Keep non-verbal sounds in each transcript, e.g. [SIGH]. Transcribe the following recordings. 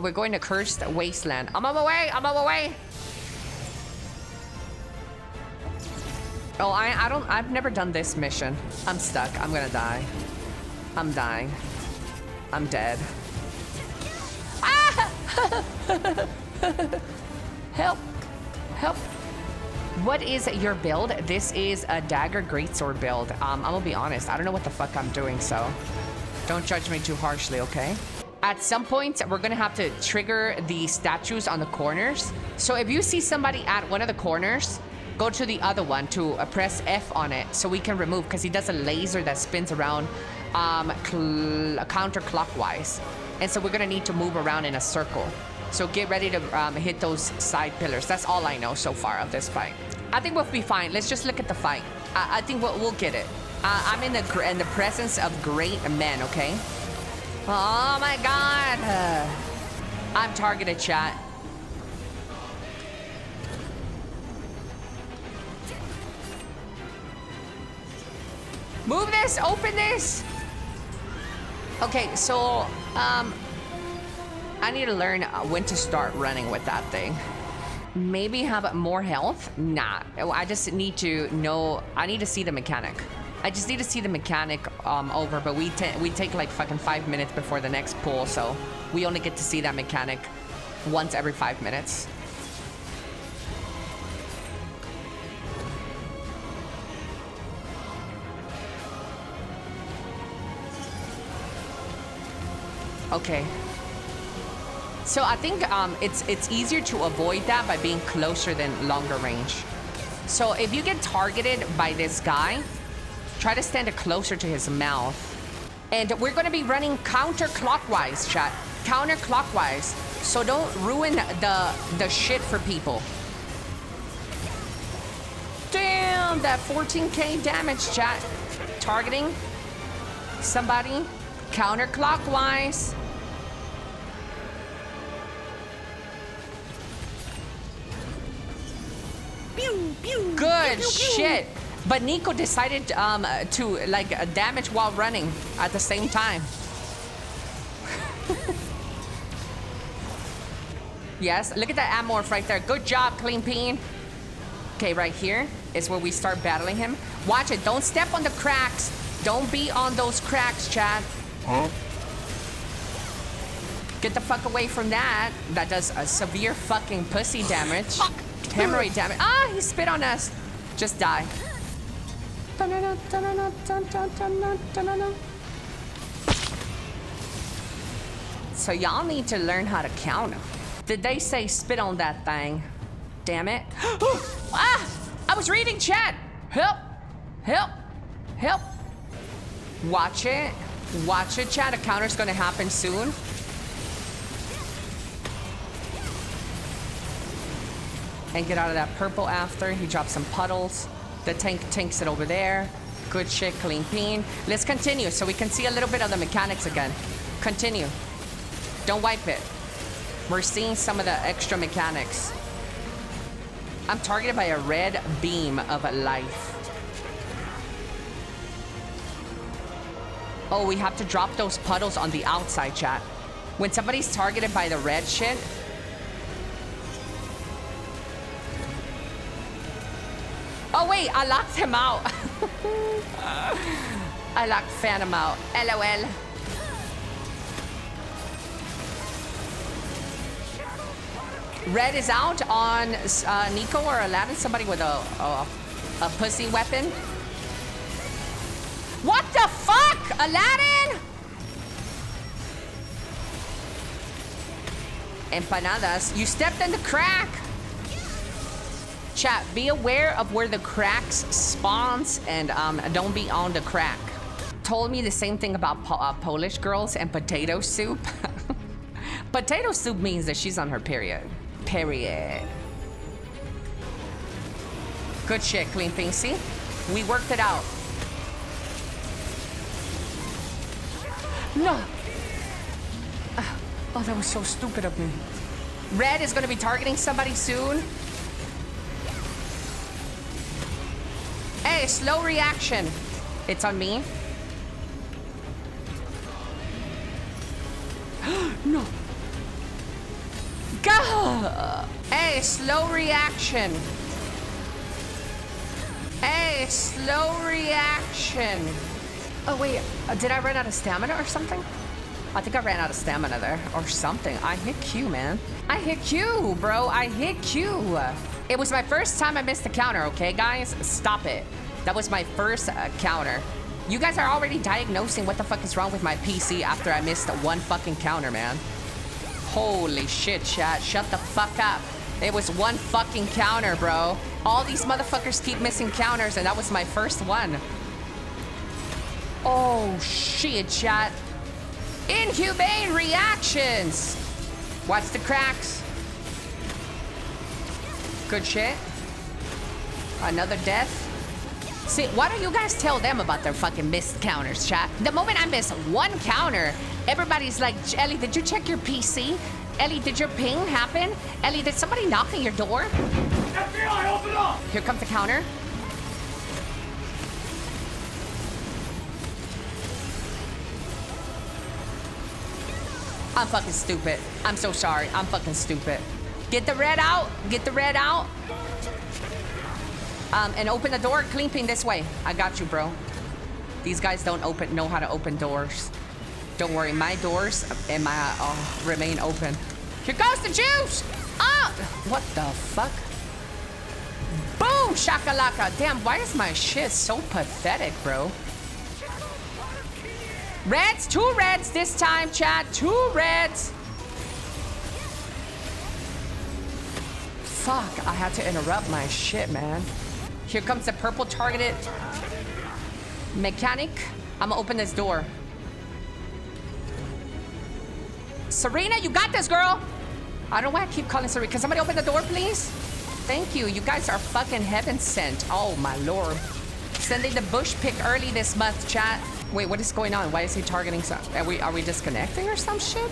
We're going to Cursed Wasteland. I'm on my way. I'm on my way. Oh, I, I don't, I've never done this mission. I'm stuck. I'm gonna die. I'm dying. I'm dead. Ah! [LAUGHS] Help. Help. What is your build? This is a dagger greatsword build. Um, I'm gonna be honest. I don't know what the fuck I'm doing, so don't judge me too harshly, okay? At some point, we're gonna have to trigger the statues on the corners. So if you see somebody at one of the corners, go to the other one to uh, press F on it so we can remove because he does a laser that spins around um, counterclockwise. And so we're gonna need to move around in a circle. So get ready to um, hit those side pillars. That's all I know so far of this fight. I think we'll be fine. Let's just look at the fight. I, I think we'll, we'll, get it. Uh, I'm in the in the presence of great men. Okay. Oh my God. [SIGHS] I'm targeted, chat. Move this! Open this! Okay, so, um... I need to learn when to start running with that thing. Maybe have more health? Nah, I just need to know... I need to see the mechanic. I just need to see the mechanic um, over, but we, we take like fucking five minutes before the next pull, so we only get to see that mechanic once every five minutes. Okay. So I think um, it's it's easier to avoid that by being closer than longer range. So if you get targeted by this guy, try to stand closer to his mouth. And we're gonna be running counterclockwise, chat. Counterclockwise. So don't ruin the the shit for people. Damn, that 14k damage, chat. Targeting somebody counterclockwise. Pew, pew, Good pew, shit. But Nico decided um, to like damage while running at the same time. [LAUGHS] yes, look at that Amorph right there. Good job, Clean Peen. Okay, right here is where we start battling him. Watch it. Don't step on the cracks. Don't be on those cracks, Chad. Huh? Get the fuck away from that. That does a severe fucking pussy damage. Hemorrhoid damage. Ah, he spit on us. Just die. So y'all need to learn how to counter. Did they say spit on that thing? Damn it. [GASPS] ah! I was reading chat. Help! Help! Help! Watch it. Watch it, chat. A counter's gonna happen soon. And get out of that purple after. He drops some puddles. The tank tanks it over there. Good shit, clean peen. Let's continue so we can see a little bit of the mechanics again. Continue. Don't wipe it. We're seeing some of the extra mechanics. I'm targeted by a red beam of life. Oh, we have to drop those puddles on the outside, chat. When somebody's targeted by the red shit, Wait, I locked him out. [LAUGHS] I locked Phantom out. LOL. Red is out on uh, Nico or Aladdin. Somebody with a, a, a pussy weapon. What the fuck? Aladdin? Empanadas. You stepped in the crack. Chat, be aware of where the cracks spawns and um, don't be on the crack. Told me the same thing about po uh, Polish girls and potato soup. [LAUGHS] potato soup means that she's on her period. Period. Good shit, Clean Thing. See? We worked it out. No. Oh, that was so stupid of me. Red is going to be targeting somebody soon. Hey, slow reaction. It's on me. [GASPS] no. Go! Hey, slow reaction. Hey, slow reaction. Oh, wait. Uh, did I run out of stamina or something? I think I ran out of stamina there or something. I hit Q, man. I hit Q, bro. I hit Q. It was my first time I missed a counter, okay, guys? Stop it. That was my first uh, counter. You guys are already diagnosing what the fuck is wrong with my PC after I missed one fucking counter, man. Holy shit, chat. Shut the fuck up. It was one fucking counter, bro. All these motherfuckers keep missing counters, and that was my first one. Oh, shit, chat. Inhumane reactions. Watch the cracks. Good shit. Another death. See, why don't you guys tell them about their fucking missed counters, chat? The moment I miss one counter, everybody's like, Elly, did you check your PC? Elly, did your ping happen? Elly, did somebody knock on your door? FBI, open up! Here comes the counter. I'm fucking stupid. I'm so sorry. I'm fucking stupid. Get the red out. Get the red out. Um, and open the door. Clean this way. I got you, bro. These guys don't open know how to open doors. Don't worry, my doors and my uh, remain open. Here goes the juice! Ah! What the fuck? Boom! Shakalaka! Damn, why is my shit so pathetic, bro? Reds, two reds this time, chat. Two reds. Fuck, I had to interrupt my shit, man. Here comes the purple targeted mechanic. I'm gonna open this door. Serena, you got this, girl. I don't want to keep calling Serena. Can somebody open the door, please? Thank you. You guys are fucking heaven sent. Oh, my lord. Sending the bush pick early this month, chat. Wait, what is going on? Why is he targeting some? Are we, are we disconnecting or some shit?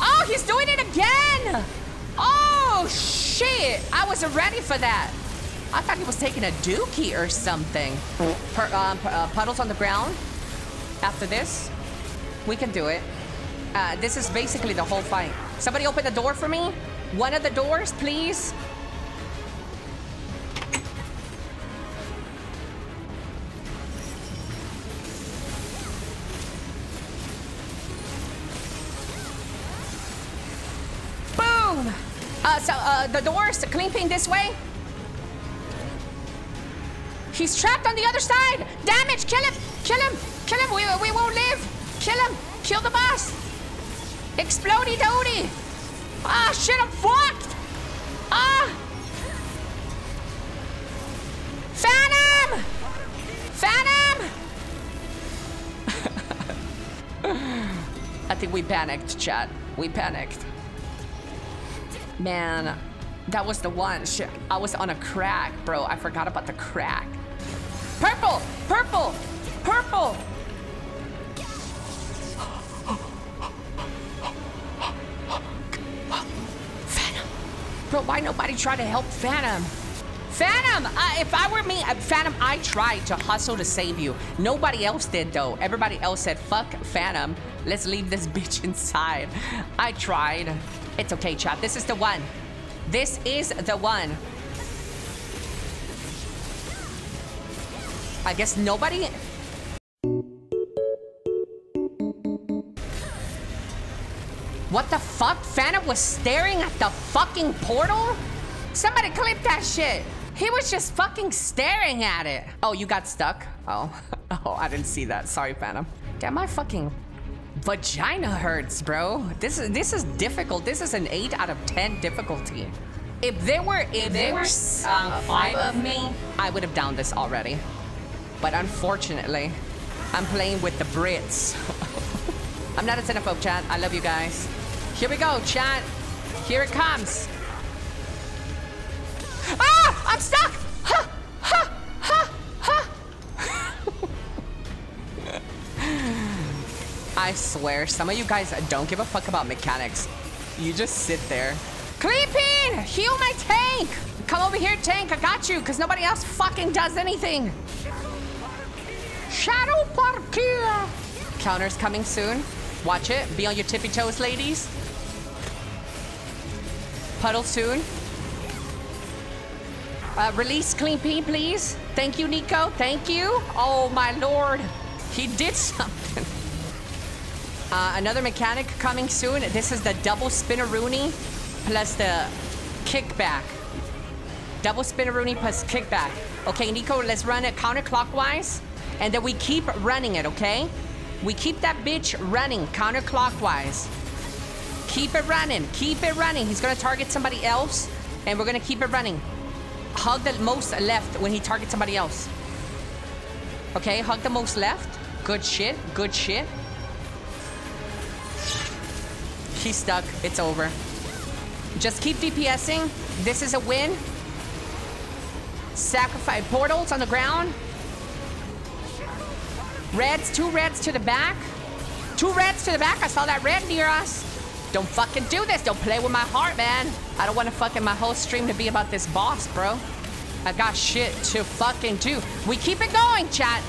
Oh, he's doing it again! Oh, shit! I wasn't ready for that. I thought he was taking a dookie or something. Per, um, uh, puddles on the ground. After this, we can do it. Uh, this is basically the whole fight. Somebody open the door for me. One of the doors, please. Uh, so, uh, the doors, clean pin this way. He's trapped on the other side! Damage! Kill him! Kill him! Kill him! We, we won't live! Kill him! Kill the boss! Explody doody! Ah, shit, I'm fucked! Ah! Phantom! Phantom! [LAUGHS] I think we panicked, chat. We panicked. Man, that was the one. Shit, I was on a crack, bro. I forgot about the crack. Purple! Purple! Purple! Phantom! Bro, why nobody try to help Phantom? Phantom! Uh, if I were me, uh, Phantom, I tried to hustle to save you. Nobody else did, though. Everybody else said, fuck Phantom. Let's leave this [LAUGHS] bitch inside. I tried. It's okay, chat. This is the one. This is the one. I guess nobody... What the fuck? Phantom was staring at the fucking portal? Somebody clip that shit. He was just fucking staring at it. Oh, you got stuck? Oh. [LAUGHS] Oh, I didn't see that. Sorry, Phantom. Damn, my fucking vagina hurts, bro. This is this is difficult. This is an 8 out of 10 difficulty. If there were if there were uh, five of me, I would have downed this already. But unfortunately, I'm playing with the Brits. [LAUGHS] I'm not a xenophobe, chat. I love you guys. Here we go, chat. Here it comes. Ah! I'm stuck! I swear, some of you guys don't give a fuck about mechanics. You just sit there. Creeping! Heal my tank! Come over here, tank. I got you, because nobody else fucking does anything. Shadow Parkia! Counter's coming soon. Watch it. Be on your tippy toes, ladies. Puddle soon. Uh, release Clean P, please. Thank you, Nico. Thank you. Oh, my lord. He did [LAUGHS] something. Uh, another mechanic coming soon. This is the double spinneroonie plus the kickback. Double spinneroonie plus kickback. Okay, Nico, let's run it counterclockwise. And then we keep running it, okay? We keep that bitch running counterclockwise. Keep it running. Keep it running. He's gonna target somebody else, and we're gonna keep it running. Hug the most left when he targets somebody else. Okay, hug the most left. Good shit. Good shit. He's stuck. It's over. Just keep DPSing. This is a win. Sacrifice portals on the ground. Reds, two reds to the back. Two reds to the back. I saw that red near us. Don't fucking do this. Don't play with my heart, man. I don't want to fucking my whole stream to be about this boss, bro. I got shit to fucking do. We keep it going, chat.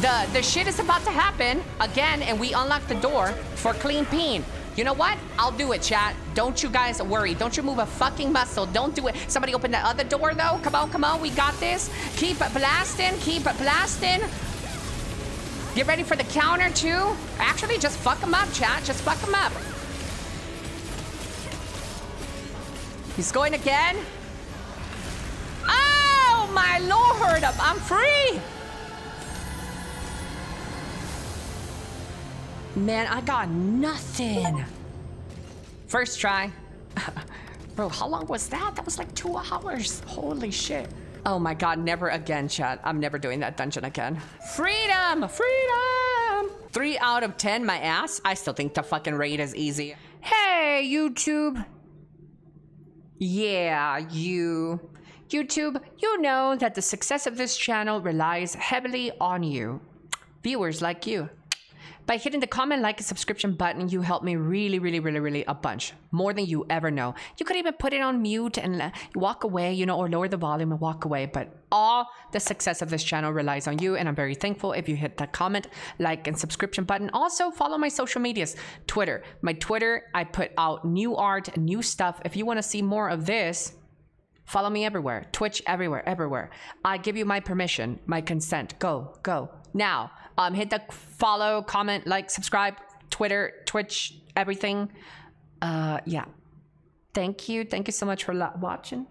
The the shit is about to happen again, and we unlock the door for clean peen. You know what? I'll do it, chat. Don't you guys worry. Don't you move a fucking muscle. Don't do it. Somebody open the other door, though. Come on, come on. We got this. Keep blasting. Keep blasting. Get ready for the counter, too. Actually, just fuck him up, chat. Just fuck him up. He's going again. Oh, my lord. Up. I'm free. Man, I got nothing. First try. [LAUGHS] Bro, how long was that? That was like two hours. Holy shit. Oh my god, never again, chat. I'm never doing that dungeon again. Freedom! Freedom! Three out of ten, my ass. I still think the fucking raid is easy. Hey, YouTube. Yeah, you. YouTube, you know that the success of this channel relies heavily on you. Viewers like you. By hitting the comment, like, and subscription button, you help me really, really, really, really a bunch. More than you ever know. You could even put it on mute and walk away, you know, or lower the volume and walk away. But all the success of this channel relies on you. And I'm very thankful if you hit that comment, like, and subscription button. Also, follow my social medias Twitter. My Twitter, I put out new art, new stuff. If you want to see more of this, Follow me everywhere. Twitch everywhere, everywhere. I give you my permission, my consent. Go, go. Now, um, hit the follow, comment, like, subscribe, Twitter, Twitch, everything. Uh, yeah. Thank you. Thank you so much for watching.